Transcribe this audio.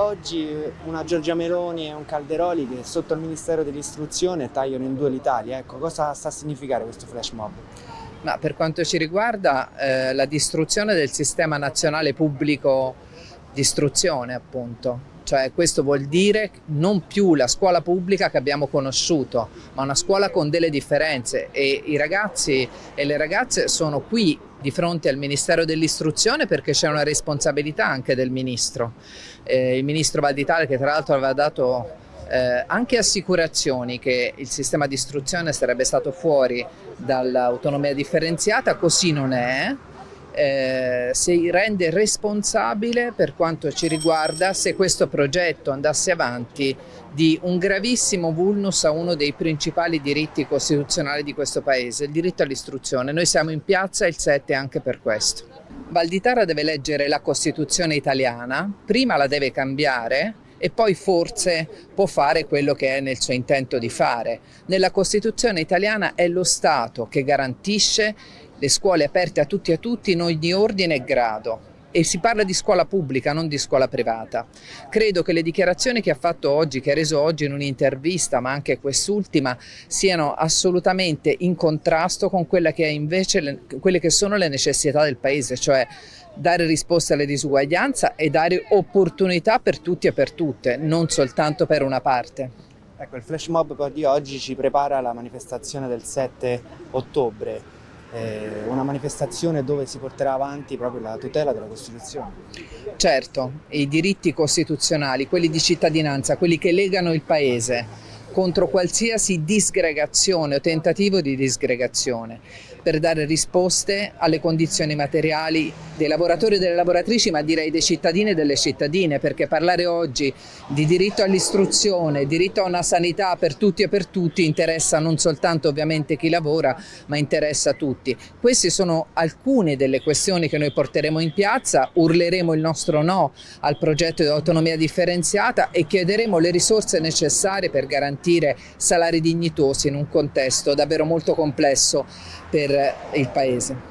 Oggi una Giorgia Meloni e un Calderoli che sotto il Ministero dell'Istruzione tagliano in due l'Italia, ecco, cosa sta a significare questo flash mob? Ma per quanto ci riguarda eh, la distruzione del sistema nazionale pubblico di istruzione appunto, cioè questo vuol dire non più la scuola pubblica che abbiamo conosciuto, ma una scuola con delle differenze e i ragazzi e le ragazze sono qui di fronte al Ministero dell'Istruzione perché c'è una responsabilità anche del Ministro. Eh, il Ministro Valditale che tra l'altro aveva dato eh, anche assicurazioni che il sistema di istruzione sarebbe stato fuori dall'autonomia differenziata, così non è. Eh, si rende responsabile per quanto ci riguarda se questo progetto andasse avanti di un gravissimo vulnus a uno dei principali diritti costituzionali di questo paese, il diritto all'istruzione. Noi siamo in piazza il 7 anche per questo. Valditara deve leggere la Costituzione italiana, prima la deve cambiare e poi forse può fare quello che è nel suo intento di fare. Nella Costituzione italiana è lo Stato che garantisce le scuole aperte a tutti e a tutti in ogni ordine e grado e si parla di scuola pubblica, non di scuola privata. Credo che le dichiarazioni che ha fatto oggi, che ha reso oggi in un'intervista, ma anche quest'ultima, siano assolutamente in contrasto con quelle che, invece, le, quelle che sono le necessità del Paese, cioè dare risposte alle disuguaglianze e dare opportunità per tutti e per tutte, non soltanto per una parte. Ecco, il flash mob di oggi ci prepara alla manifestazione del 7 ottobre eh, una manifestazione dove si porterà avanti proprio la tutela della Costituzione. Certo, i diritti costituzionali, quelli di cittadinanza, quelli che legano il Paese contro qualsiasi disgregazione o tentativo di disgregazione per dare risposte alle condizioni materiali dei lavoratori e delle lavoratrici, ma direi dei cittadini e delle cittadine, perché parlare oggi di diritto all'istruzione, diritto a una sanità per tutti e per tutti interessa non soltanto ovviamente chi lavora, ma interessa tutti. Queste sono alcune delle questioni che noi porteremo in piazza, urleremo il nostro no al progetto di autonomia differenziata e chiederemo le risorse necessarie per garantire salari dignitosi in un contesto davvero molto complesso per il Paese.